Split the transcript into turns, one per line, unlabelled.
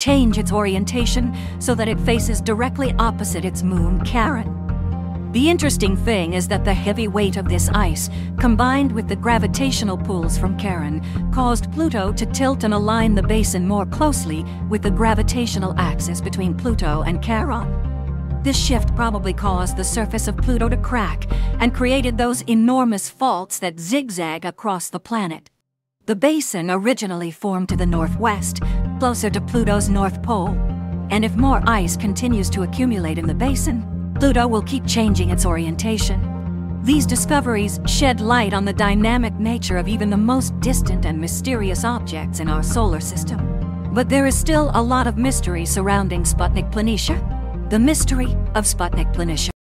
change its orientation so that it faces directly opposite its moon, Charon. The interesting thing is that the heavy weight of this ice, combined with the gravitational pulls from Charon, caused Pluto to tilt and align the basin more closely with the gravitational axis between Pluto and Charon. This shift probably caused the surface of Pluto to crack and created those enormous faults that zigzag across the planet. The basin originally formed to the northwest, closer to Pluto's north pole. And if more ice continues to accumulate in the basin, Pluto will keep changing its orientation. These discoveries shed light on the dynamic nature of even the most distant and mysterious objects in our solar system. But there is still a lot of mystery surrounding Sputnik Planitia. The mystery of Sputnik Planitia.